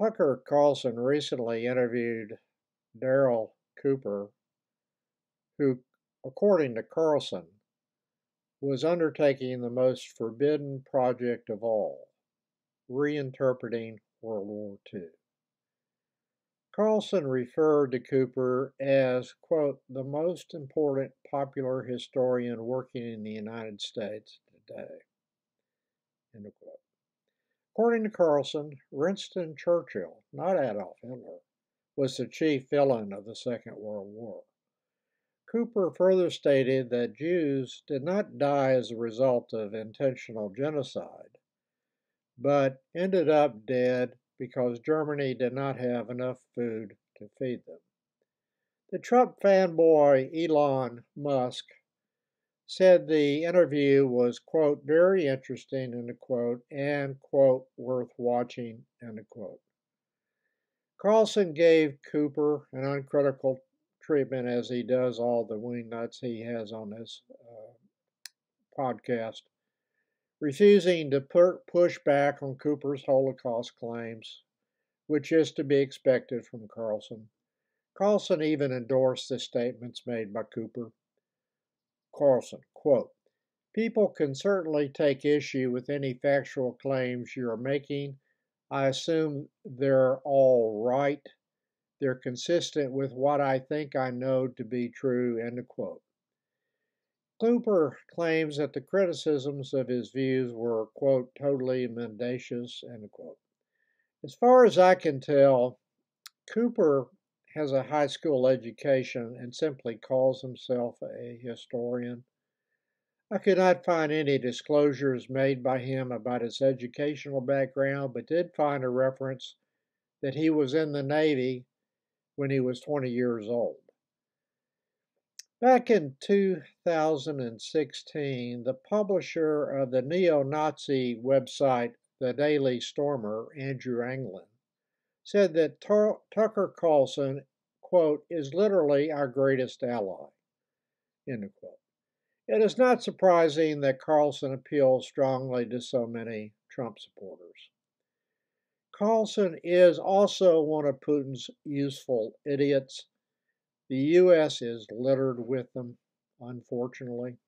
Tucker Carlson recently interviewed Darryl Cooper, who, according to Carlson, was undertaking the most forbidden project of all, reinterpreting World War II. Carlson referred to Cooper as, quote, the most important popular historian working in the United States today, end of quote. According to Carlson, Winston Churchill, not Adolf Hitler, was the chief villain of the Second World War. Cooper further stated that Jews did not die as a result of intentional genocide, but ended up dead because Germany did not have enough food to feed them. The Trump fanboy Elon Musk said the interview was, quote, very interesting, end quote, and, quote, worth watching, end quote. Carlson gave Cooper an uncritical treatment as he does all the wing nuts he has on this uh, podcast refusing to push back on Cooper's Holocaust claims, which is to be expected from Carlson. Carlson even endorsed the statements made by Cooper. Carlson, quote, People can certainly take issue with any factual claims you're making. I assume they're all right. They're consistent with what I think I know to be true, end of quote. Cooper claims that the criticisms of his views were, quote, totally mendacious, end quote. As far as I can tell, Cooper has a high school education and simply calls himself a historian. I could not find any disclosures made by him about his educational background, but did find a reference that he was in the Navy when he was 20 years old. Back in 2016, the publisher of the neo Nazi website, The Daily Stormer, Andrew Anglin, said that Tucker Carlson, quote, is literally our greatest ally, end quote. It is not surprising that Carlson appeals strongly to so many Trump supporters. Carlson is also one of Putin's useful idiots the U.S. is littered with them, unfortunately.